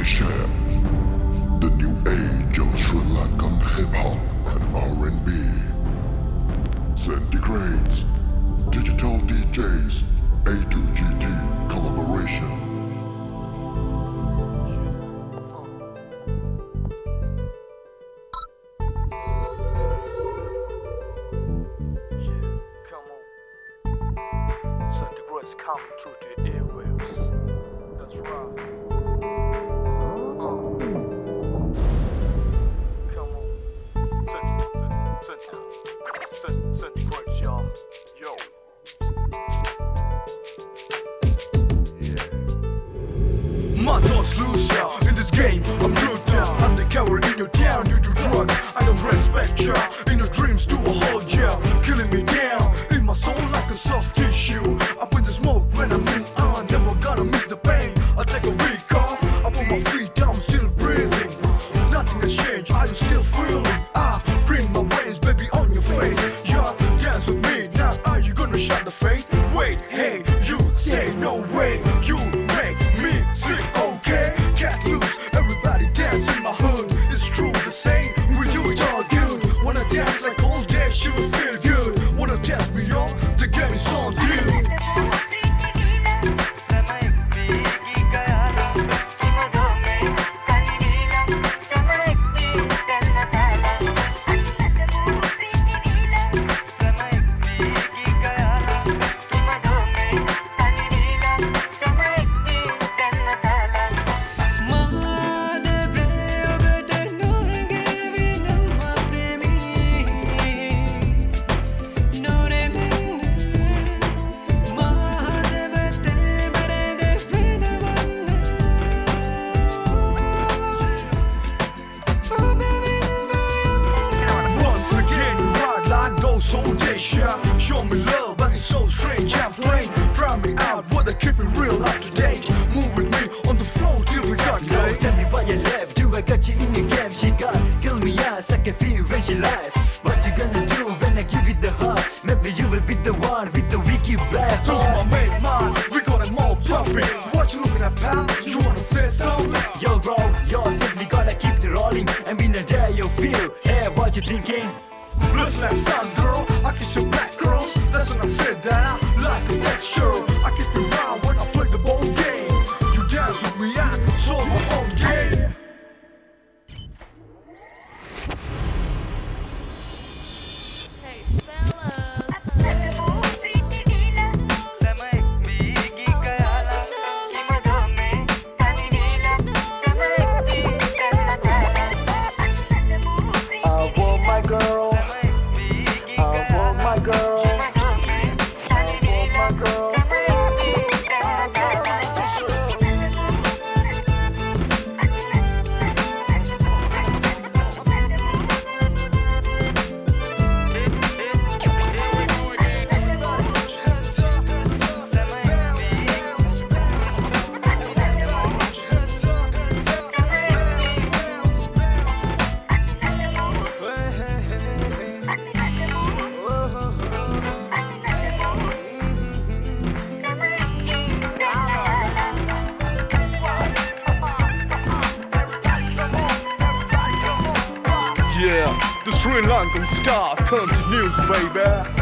Asia, the new age of Sri Lankan hip hop and R&B. Centigradz, digital DJs, A2GT collaboration. Centigradz coming through the airwaves. That's right. Game, I'm the coward in your town, you do drugs. I don't respect ya. In your dreams, do a hold ya Killing me down. In my soul like a soft tissue. Up in the smoke when I'm in on. Never gonna miss the pain. I take a week off. I put my feet down, still breathing. Nothing has changed, are you still old days, yeah. Show me love, but it's so strange. I'm playing, drown me out, but I keep it real up to date. Move with me on the floor till we got Yo, late. tell me why you left. Do I got you in your game? She got kill me ass. I can feel when she lies. What you gonna do when I give it the heart? Maybe you will be the one with the wiki black. Those my mate, man, we got them all pumping. What you looking at, pal? You wanna say something? Yo, bro, yo, simply gotta keep it rolling. And in a day you feel. Hey, what you thinking? Listen like sun, girl. Your black girls. That's when I said that I like a texture. Yeah, the Sri Lankan star continues, baby.